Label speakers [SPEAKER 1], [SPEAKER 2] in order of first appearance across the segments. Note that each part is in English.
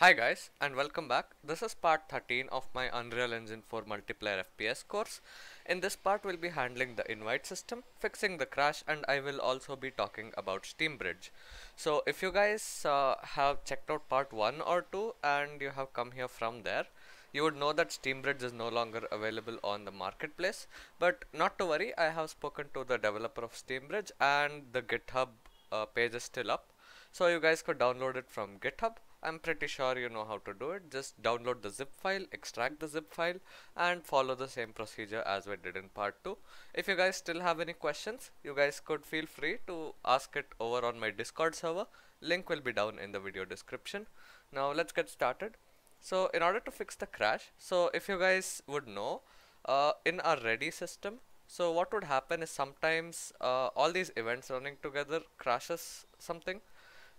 [SPEAKER 1] Hi guys and welcome back. This is part 13 of my Unreal Engine 4 multiplayer FPS course. In this part we'll be handling the invite system, fixing the crash and I will also be talking about SteamBridge. So if you guys uh, have checked out part 1 or 2 and you have come here from there, you would know that SteamBridge is no longer available on the marketplace but not to worry I have spoken to the developer of SteamBridge and the GitHub uh, page is still up so you guys could download it from GitHub I'm pretty sure you know how to do it. Just download the zip file extract the zip file and follow the same procedure as we did in part 2 if you guys still have any questions you guys could feel free to ask it over on my discord server. Link will be down in the video description. Now let's get started. So in order to fix the crash so if you guys would know uh, in our ready system so what would happen is sometimes uh, all these events running together crashes something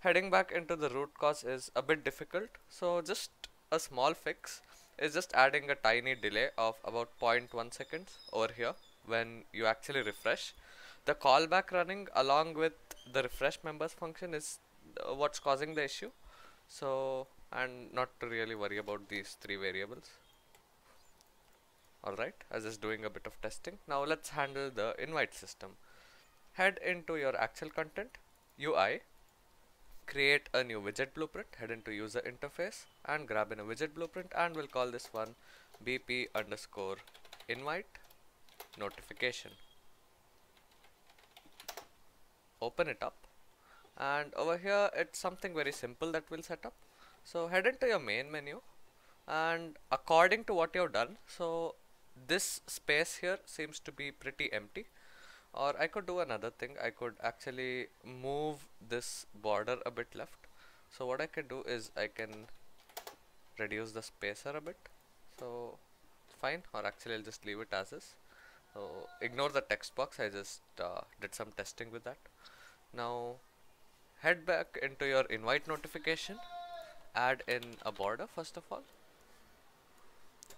[SPEAKER 1] heading back into the root cause is a bit difficult. So just a small fix is just adding a tiny delay of about 0.1 seconds over here when you actually refresh. The callback running along with the refresh members function is uh, what's causing the issue. So and not to really worry about these three variables. Alright I was just doing a bit of testing. Now let's handle the invite system. Head into your actual content UI create a new widget blueprint head into user interface and grab in a widget blueprint and we'll call this one bp underscore invite notification. Open it up and over here it's something very simple that we'll set up. So head into your main menu and according to what you've done so this space here seems to be pretty empty or I could do another thing. I could actually move this border a bit left. So what I can do is I can reduce the spacer a bit. So fine. Or actually I'll just leave it as is. So ignore the text box. I just uh, did some testing with that. Now head back into your invite notification. Add in a border first of all.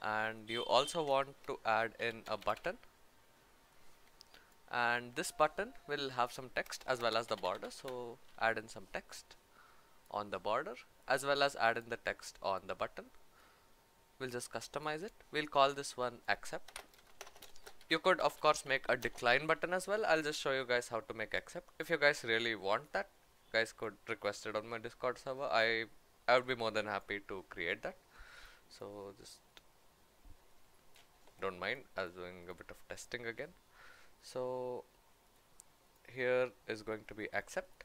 [SPEAKER 1] And you also want to add in a button and this button will have some text as well as the border. So add in some text on the border as well as add in the text on the button. We'll just customize it. We'll call this one accept. You could of course make a decline button as well. I'll just show you guys how to make accept. If you guys really want that guys could request it on my discord server. I I would be more than happy to create that. So just don't mind I was doing a bit of testing again so here is going to be accept.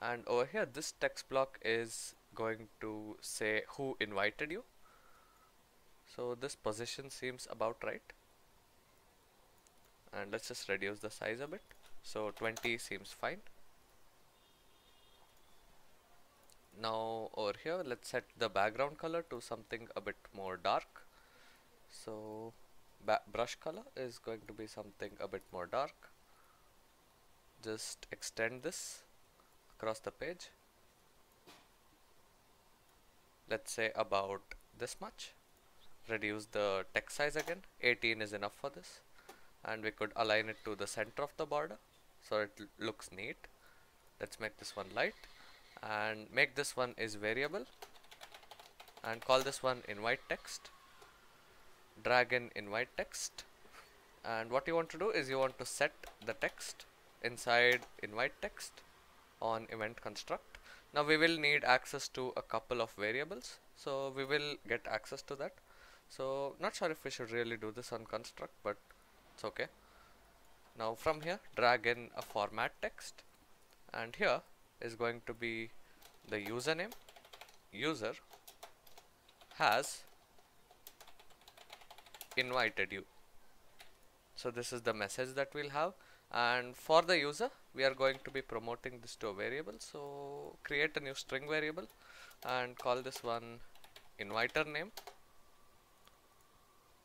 [SPEAKER 1] And over here this text block is going to say who invited you. So this position seems about right. And let's just reduce the size a bit. So 20 seems fine. Now over here let's set the background color to something a bit more dark. So brush color is going to be something a bit more dark. Just extend this across the page. Let's say about this much. Reduce the text size again. 18 is enough for this. And we could align it to the center of the border so it looks neat. Let's make this one light and make this one is variable and call this one invite text drag in invite text. And what you want to do is you want to set the text inside invite text on event construct. Now we will need access to a couple of variables. So we will get access to that. So not sure if we should really do this on construct but it's okay. Now from here drag in a format text. And here is going to be the username. User has invited you. So this is the message that we'll have. And for the user we are going to be promoting this to a variable. So create a new string variable and call this one inviter name.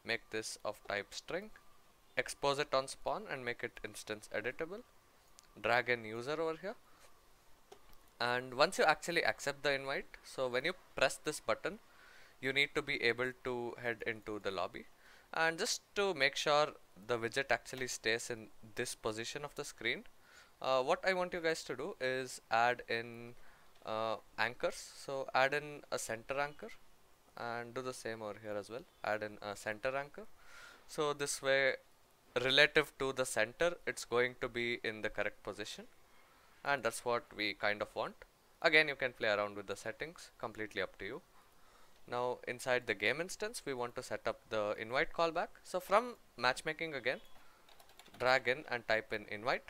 [SPEAKER 1] Make this of type string expose it on spawn and make it instance editable. Drag in user over here. And once you actually accept the invite so when you press this button you need to be able to head into the lobby and just to make sure the widget actually stays in this position of the screen uh, what I want you guys to do is add in uh, anchors. So add in a center anchor and do the same over here as well. Add in a center anchor. So this way relative to the center it's going to be in the correct position. And that's what we kind of want. Again you can play around with the settings. Completely up to you now inside the game instance we want to set up the invite callback. So from matchmaking again drag in and type in invite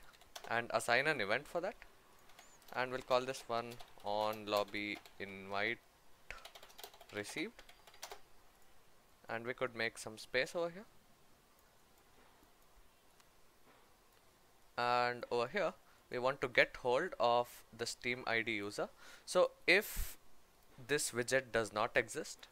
[SPEAKER 1] and assign an event for that. And we'll call this one on lobby invite received. And we could make some space over here. And over here we want to get hold of the steam id user. So if this widget does not exist.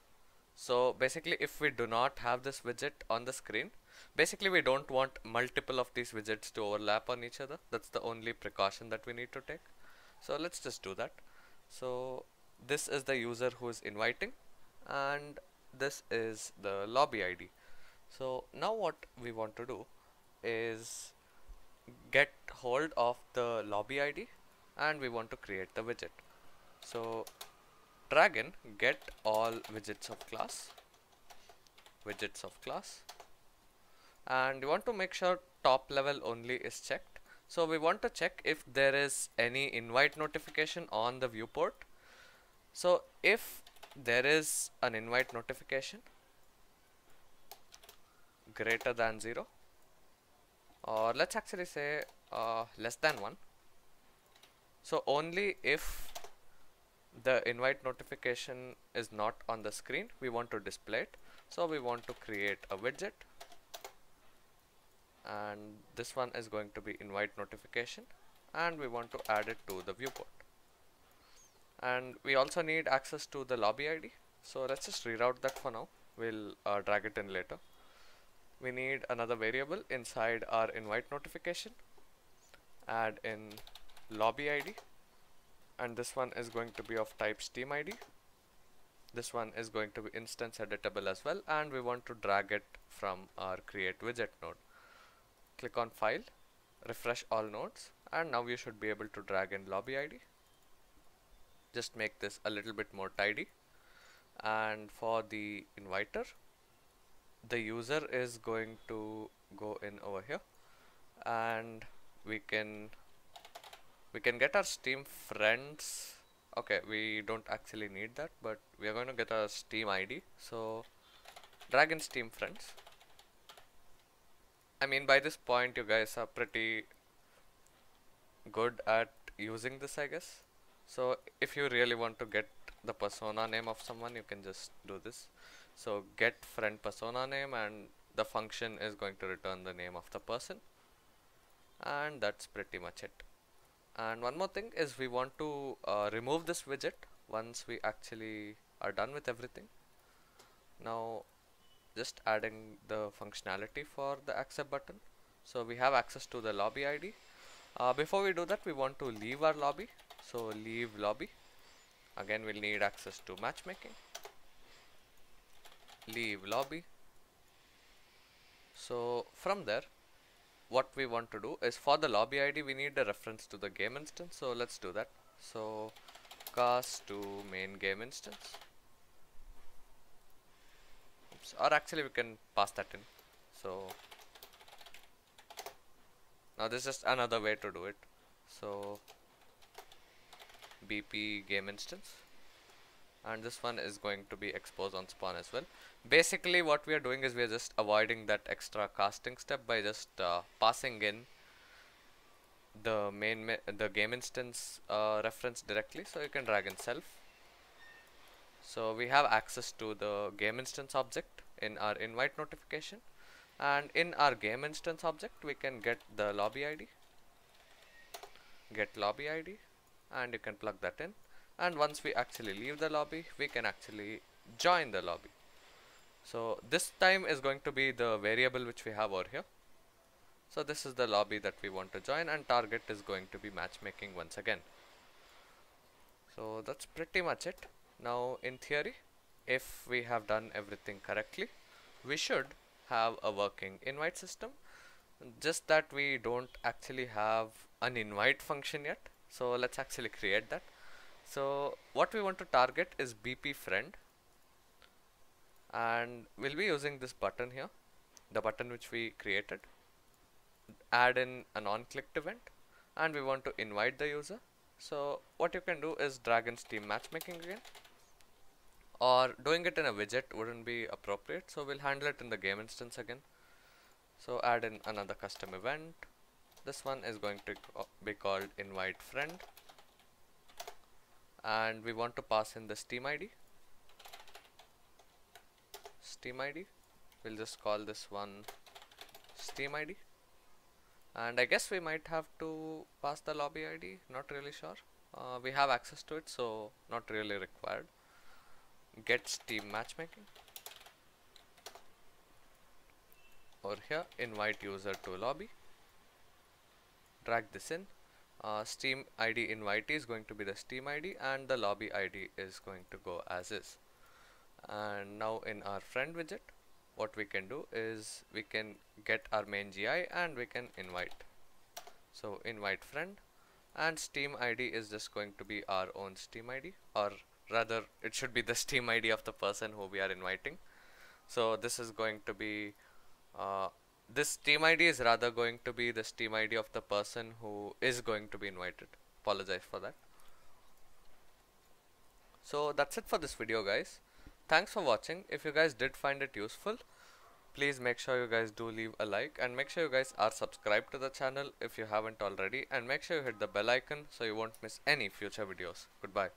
[SPEAKER 1] So basically if we do not have this widget on the screen basically we don't want multiple of these widgets to overlap on each other. That's the only precaution that we need to take. So let's just do that. So this is the user who is inviting and this is the lobby id so now what we want to do is get hold of the lobby ID and we want to create the widget. So drag in get all widgets of class. Widgets of class. And we want to make sure top level only is checked. So we want to check if there is any invite notification on the viewport. So if there is an invite notification greater than 0 or let's actually say uh, less than 1 so only if the invite notification is not on the screen. We want to display it. So we want to create a widget. And this one is going to be invite notification. And we want to add it to the viewport. And we also need access to the lobby ID so let's just reroute that for now. We'll uh, drag it in later. We need another variable inside our invite notification. Add in lobby id and this one is going to be of type steam id this one is going to be instance editable as well and we want to drag it from our create widget node. Click on file refresh all nodes and now you should be able to drag in lobby id just make this a little bit more tidy. And for the inviter the user is going to go in over here and we can we can get our steam friends. Okay we don't actually need that but we are going to get our steam id so drag in steam friends. I mean by this point you guys are pretty good at using this I guess. So if you really want to get the persona name of someone you can just do this. So get friend persona name and the function is going to return the name of the person. And that's pretty much it and one more thing is we want to uh, remove this widget once we actually are done with everything. Now just adding the functionality for the accept button. So we have access to the lobby ID uh, before we do that we want to leave our lobby. So leave lobby. Again we'll need access to matchmaking. Leave lobby. So from there what we want to do is for the lobby ID we need a reference to the game instance. So let's do that. So cast to main game instance. Oops. or actually we can pass that in. So now this is just another way to do it. So bp game instance and this one is going to be exposed on spawn as well. Basically what we are doing is we are just avoiding that extra casting step by just uh, passing in the main the game instance uh, reference directly so you can drag in self. So we have access to the game instance object in our invite notification. And in our game instance object we can get the lobby id get lobby id and you can plug that in and once we actually leave the lobby we can actually join the lobby. So this time is going to be the variable which we have over here. So this is the lobby that we want to join and target is going to be matchmaking once again. So that's pretty much it. Now in theory if we have done everything correctly we should have a working invite system. Just that we don't actually have an invite function yet. So let's actually create that so what we want to target is BP friend. And we'll be using this button here the button which we created. Add in a non-clicked event and we want to invite the user. So what you can do is drag in steam matchmaking again. Or doing it in a widget wouldn't be appropriate so we'll handle it in the game instance again. So add in another custom event. This one is going to be called invite friend and we want to pass in the steam id steam id we'll just call this one steam id and I guess we might have to pass the lobby ID not really sure. Uh, we have access to it so not really required. Get steam matchmaking. Over here invite user to lobby. Drag this in uh, steam id invite is going to be the steam id and the lobby id is going to go as is. And now in our friend widget what we can do is we can get our main GI and we can invite. So invite friend and steam ID is just going to be our own steam ID or rather it should be the steam ID of the person who we are inviting. So this is going to be uh, this steam ID is rather going to be the steam ID of the person who is going to be invited apologize for that so that's it for this video guys Thanks for watching. If you guys did find it useful, please make sure you guys do leave a like and make sure you guys are subscribed to the channel if you haven't already and make sure you hit the bell icon so you won't miss any future videos. Goodbye.